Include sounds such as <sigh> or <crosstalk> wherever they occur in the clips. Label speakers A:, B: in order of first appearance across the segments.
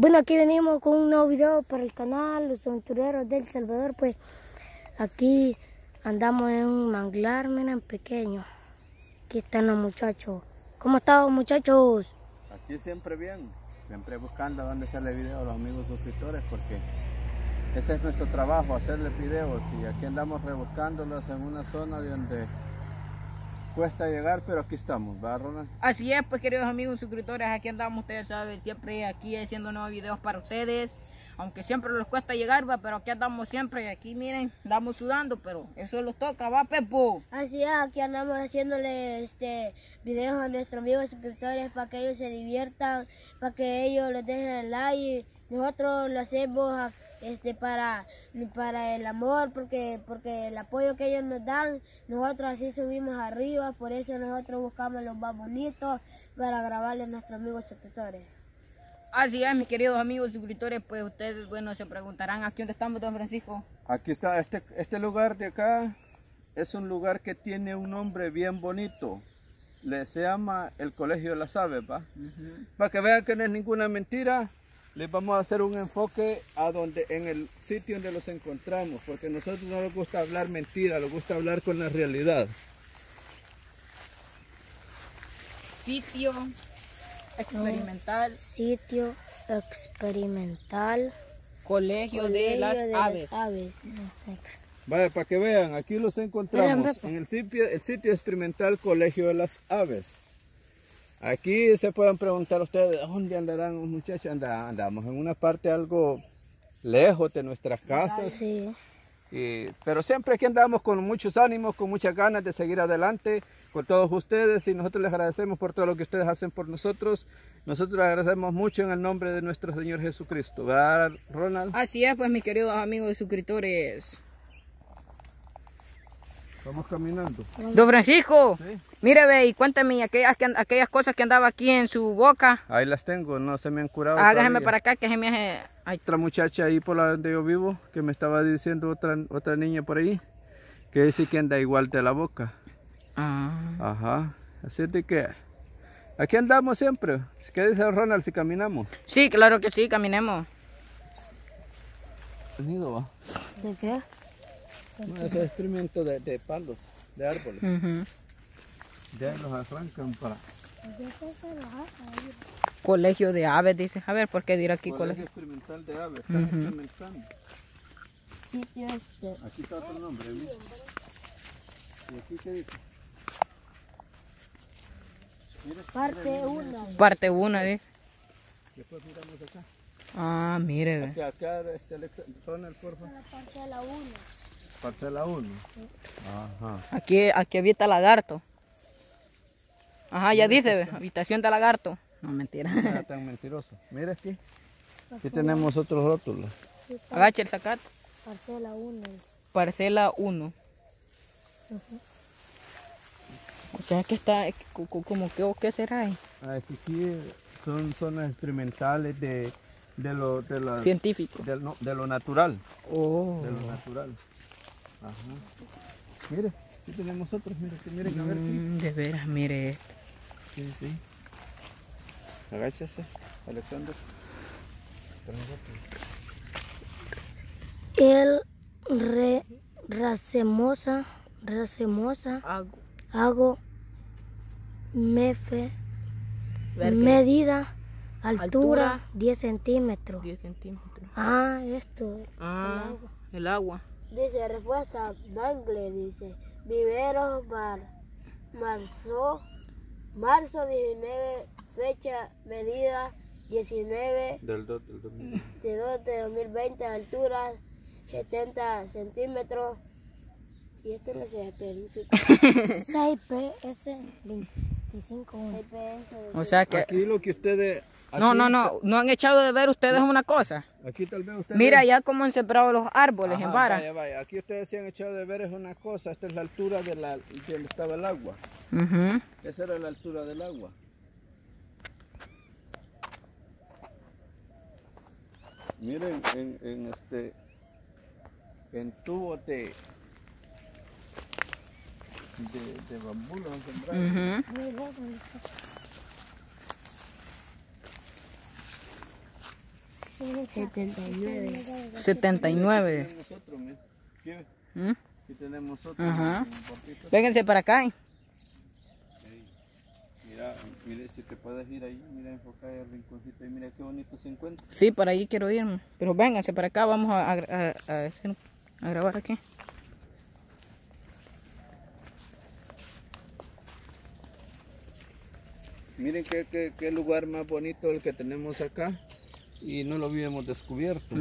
A: Bueno, aquí venimos con un nuevo video para el canal Los Aventureros del Salvador. Pues aquí andamos en un manglar, miren, pequeño. Aquí están los muchachos. ¿Cómo están muchachos?
B: Aquí siempre bien, siempre buscando dónde hacerle video a los amigos suscriptores porque ese es nuestro trabajo, hacerles videos y aquí andamos rebuscándolos en una zona donde cuesta llegar, pero aquí estamos, ¿verdad Ronald?
C: Así es, pues queridos amigos suscriptores, aquí andamos, ustedes saben, siempre aquí haciendo nuevos videos para ustedes. Aunque siempre les cuesta llegar, va, pero aquí andamos siempre y aquí miren, andamos sudando, pero eso los toca, va Pepo.
A: Así es, aquí andamos haciéndole este videos a nuestros amigos suscriptores para que ellos se diviertan, para que ellos les dejen el like. Nosotros lo hacemos este para para el amor porque porque el apoyo que ellos nos dan nosotros así subimos arriba por eso nosotros buscamos los más bonitos para grabarle a nuestros amigos suscriptores
C: Así es, mis queridos amigos suscriptores, pues ustedes, bueno, se preguntarán aquí dónde estamos, don Francisco.
B: Aquí está, este, este lugar de acá es un lugar que tiene un nombre bien bonito. Le, se llama el Colegio de las Aves, ¿va? Para que vean que no es ninguna mentira, les vamos a hacer un enfoque a donde, en el sitio donde los encontramos, porque a nosotros no nos gusta hablar mentira, nos gusta hablar con la realidad.
C: Sitio experimental.
A: sitio experimental
C: Colegio, de las aves.
A: aves.
B: Vaya, para que vean, aquí los encontramos en el sitio, el sitio experimental Colegio de las Aves. Aquí se pueden preguntar ustedes, ¿dónde andarán los muchachos? Anda- andamos en una parte algo lejos de nuestras casas.
A: Sí.
B: Y- pero siempre aquí andamos con muchos ánimos, con muchas ganas de seguir adelante con todos ustedes y nosotros les agradecemos por todo lo que ustedes hacen por nosotros. Nosotros les agradecemos mucho en el nombre de nuestro Señor Jesucristo. ¿Verdad, Ronald?
C: Así es, pues mis queridos amigos suscriptores.
B: Vamos caminando.
C: Don Francisco,
B: Sí.
C: mire ve y cuéntame aquellas, que- aquellas cosas que andaba aquí en su boca.
B: Ahí las tengo, no se me han curado.
C: Hágame
B: todavía.
C: para acá que se me hace... Ay,
B: otra muchacha ahí por la donde yo vivo que me estaba diciendo otra otra niña por ahí que dice que anda igual de la boca.
C: ah.
B: Ajá. Así de que aquí andamos siempre. ¿Qué dice Ronald si caminamos?
C: Sí, claro que sí, caminemos.
A: ¿De qué?
B: No, ese experimento de, de palos, de árboles.
C: Ujú.
B: Ya los arrancan para
C: Colegio de aves, dice. A ver, ¿por qué dirá aquí
B: colegio
C: colegio?
B: experimental de aves. Experimentando.
A: Sitio este.
B: Aquí está otro nombre. ¿ves? ¿Y aquí qué dice? Mira,
A: Parte 1.
C: Parte 1, dice.
B: después miramos acá.
C: Ah, mire, ve.
B: Acá, acá este, Ronald, por favor.
A: La parcela 1.
B: Parcela 1. Ajá.
C: Aquí, aquí habita lagarto. Ajá, ya dice, habitación de lagarto. No, mentira.
B: No era <laughs> tan mentiroso. Mira aquí. Aquí tenemos otros rótulos.
C: Agache el sacate.
A: Parcela 1.
C: Parcela 1. O sea que está, co- co- como que, ¿o ¿qué será ahí?
B: Ah, aquí son zonas experimentales de, de, lo, de, la-
C: Científico.
B: de, no, de lo natural.
C: Oh.
B: De lo natural. Ajá. Mire, aquí tenemos otros. Mire, que miren a ver aquí.
C: Mm, de veras, mire.
B: Sí, sí. Agáchese, Alexander.
A: El re, racemosa, racemosa,
C: Algo.
A: hago mefe, medida, altura,
C: Altura.
A: 10 centímetros.
C: 10 centímetros.
A: Ah, esto.
C: Ah,
A: el agua.
C: el agua.
A: Dice respuesta, Bangle, dice, viveros mar, marzo, marzo 19, fecha, medida 19
B: Del 2 del 2000.
A: de 2 de 2020, altura 70 centímetros. Y esto no se especifica. 6PS 25. 6PS.
C: O sea que...
B: Aquí lo que ustedes...
C: No, no, no. No han echado de ver ustedes una cosa.
B: Aquí tal vez ustedes...
C: Mira ya cómo han sembrado los árboles en vara.
B: Vaya, vaya. Aquí ustedes se han echado de ver es una cosa. Esta es la altura de la, de donde estaba el agua. Esa era la altura del agua. Miren en, en este en tubos de de, de bambú lo han sembrado.
C: Ujú.
A: 79.
C: 79.
B: Nosotros, mira. Aquí, ve.
C: ¿Mm?
B: Aquí tenemos otro.
C: Vénganse para acá.
B: Ey. Mira, mire si te puedes ir ahí, mira, enfoca el rinconcito y mira qué bonito se encuentra.
C: Sí, para ahí quiero irme. Pero vénganse para acá, vamos a, a- a- a grabar aquí.
B: Miren qué, qué, qué lugar más bonito el que tenemos acá y no lo habíamos descubierto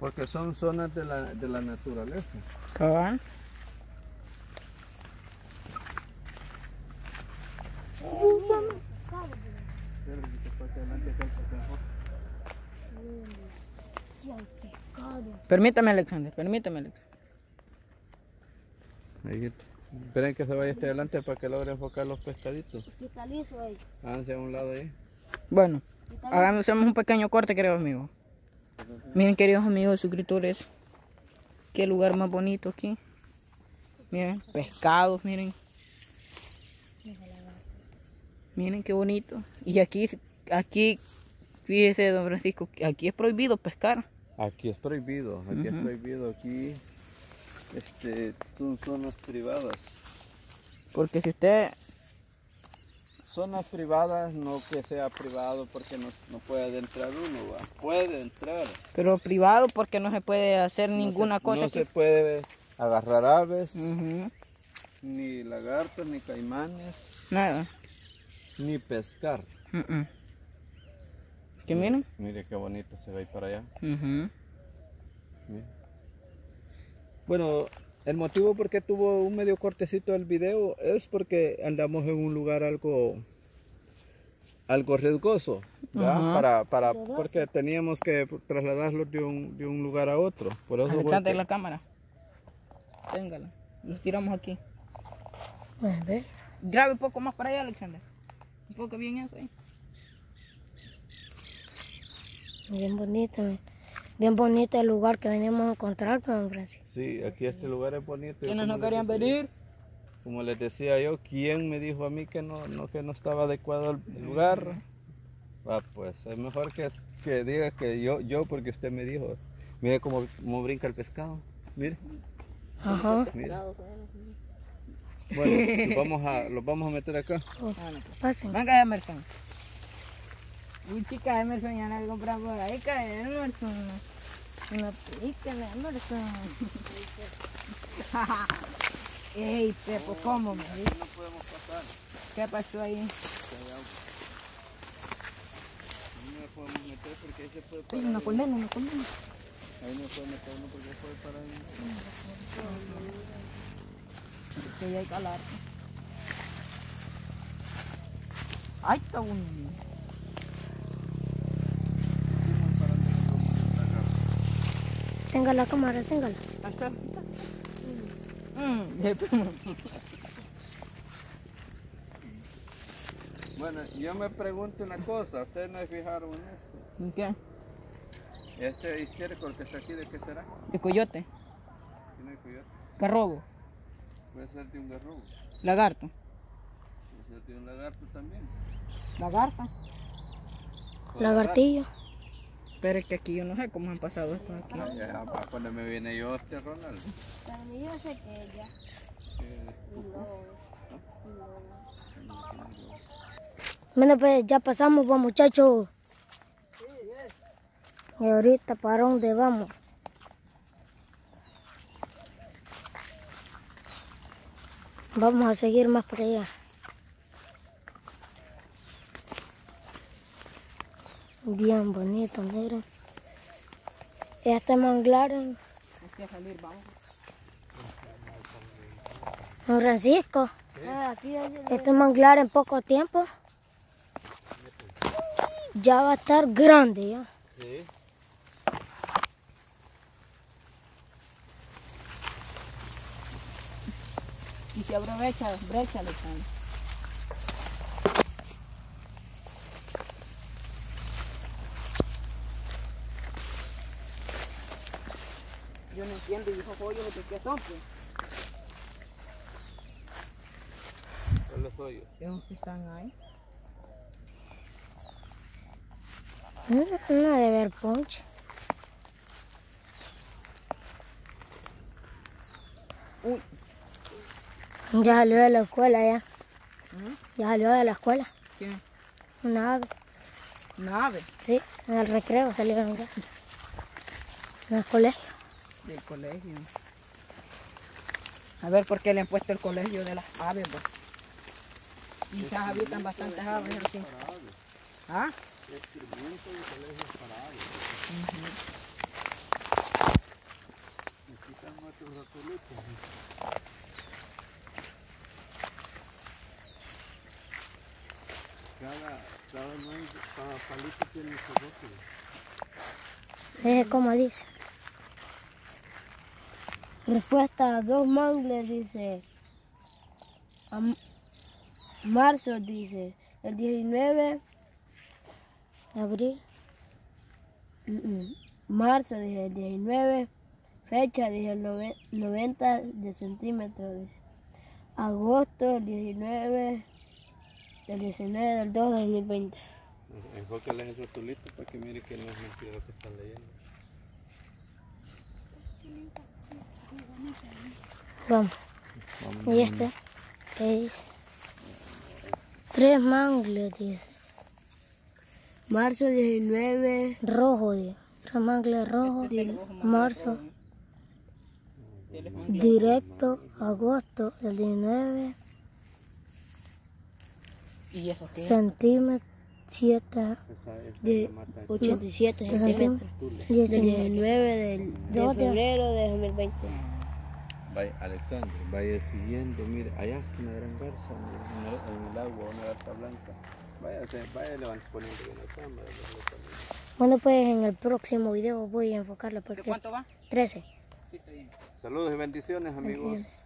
B: porque son zonas de la, de la naturaleza.
C: Cabal. Permítame, Alexander, permítame, Alexander.
B: Ahí. Esperen que se vaya este adelante para que logre enfocar los pescaditos.
A: Aquí está liso ahí.
B: Háganse a un lado ahí.
C: Bueno, hagamos hacemos un pequeño corte, queridos amigos. Miren, queridos amigos suscriptores, qué lugar más bonito aquí. Miren, pescados, miren. Miren qué bonito. Y aquí, aquí, fíjese, don Francisco, aquí es prohibido pescar.
B: Aquí es prohibido, aquí es prohibido, aquí este, son zonas privadas.
C: Porque si usted,
B: Zonas privadas, no que sea privado porque no, no puede adentrar uno, va. Puede entrar.
C: pero privado porque no se puede hacer
B: No
C: ninguna
B: se-
C: cosa
B: No se puede agarrar aves, ni lagartos, ni caimanes,
C: Nada.
B: ni pescar.
C: Mm, mm. Que miren.
B: Mire qué bonito se ve ahí para allá. Mire. Bueno, el motivo por qué tuvo un medio cortecito el video es porque andamos en un lugar algo algo riesgoso. Para, para, porque teníamos que trasladarlos de un, de un lugar a otro. Por eso que-
C: la cámara. Téngala. Los tiramos aquí.
A: Pues ve.
C: Grabe un poco más para allá, Alexander. Enfoca bien eso ahí.
A: Bien bonito. eh. Bien bonito el lugar que venimos a encontrar, don Francisco.
B: Sí, aquí este lugar es bonito.
C: ¿Quiénes no querían
B: decía-
C: venir?
B: Como les decía yo, ¿quién me dijo a mí que no, no, que no estaba adecuado el lugar? Ah, pues es mejor que, que diga que yo, yo porque usted me dijo. Mire cómo, cómo brinca el pescado. Mire,
A: Ajá.
B: mire. Bueno, los vamos a, los vamos a meter acá.
A: Pasen.
C: Venga, Emerson. Chica, Emerson ya no comprar por ahí, que Emerson. Una película, <laughs> Emerson. Ey, Pepo, ¿cómo me?
B: No podemos pasar.
C: ¿Qué pasó ahí?
B: No nos podemos meter porque ahí se puede
C: Ay,
B: parar.
C: una condena, una condena.
B: Ahí no puede meter uno porque puede parar.
C: Que ya hay calar. Ay, está un...
A: Tenga la cámara, téngala.
C: Acá. Mm, de-
B: Bueno, yo me pregunto una cosa. ¿Ustedes no se fijaron en esto?
C: ¿Qué?
B: Este histérico que está aquí, ¿de qué será?
C: De coyote,
B: Tiene coyote.
C: carrobo,
B: Puede ser de un garrobo.
C: lagarto,
B: Puede ser de un lagarto también.
C: lagarta.
A: Lagartillo.
C: Pero es que aquí yo no sé cómo han pasado esto aquí.
B: Ah, ya, para cuando me viene yo este Ronald.
A: Yo sé que ya. Bueno, pues ya pasamos, pues muchachos. Y ahorita, ¿para dónde vamos? Vamos a seguir más para allá. Bien bonito, miren. Este manglar. Don Francisco. Este manglar en poco tiempo ya va a estar grande ya.
B: Sí.
C: Y se abre brecha, brecha, Entiendo, y esos hoyos de qué son, pues.
B: ¿Cuáles soy yo?
C: Esos que están ahí.
A: No de ver ponche.
C: Uy.
A: Ya salió de la escuela ya.
C: ¿Mm?
A: Ya salió de la escuela.
C: ¿Quién?
A: Una ave.
C: Una ave
A: Sí, en el recreo salieron ya. En el colegio.
C: Del colegio. A ver por qué le han puesto el colegio de las aves, pues. Quizás habitan bastantes aves aquí. ¿Ah?
B: Cada, cada, mango- cada palito tiene su rótulo.
A: Es como dice. Respuesta a dos mangles dice. a marzo dice. El 19 de abril. Marzo dije el 19. Fecha dije el nove- 90 de centímetros. Dice. Agosto el 19 del 19 del 2 del 2020.
B: Enfócale el rotulito para que mire que no es mentira lo que están leyendo.
A: Vamos. Y este es tres mangles, dice. Marzo 19. Rojo, dice. Tres mangles rojos.
C: Este es el rojo, más
A: marzo.
C: rojo. Él es mangle
A: Directo, agosto del 19.
C: ¿Y eso qué?
A: Centímetros. 7
B: Esa, esa
A: de
B: la mata.
A: 87 centímetros.
B: Tule.
A: 19 del, de
D: Dos de-
A: febrero de 2020.
B: Vaya, Alexander, vaya siguiendo, mire, allá está una gran garza en el, en el agua, una garza blanca. Vaya, se- vaya poniendo bien la cámara.
A: Bueno, pues en el próximo video voy a enfocarlo
C: ¿De
A: porque
C: cuánto va?
A: 13.
C: Sí, está bien.
B: Saludos y bendiciones, amigos.
A: Bendiciones.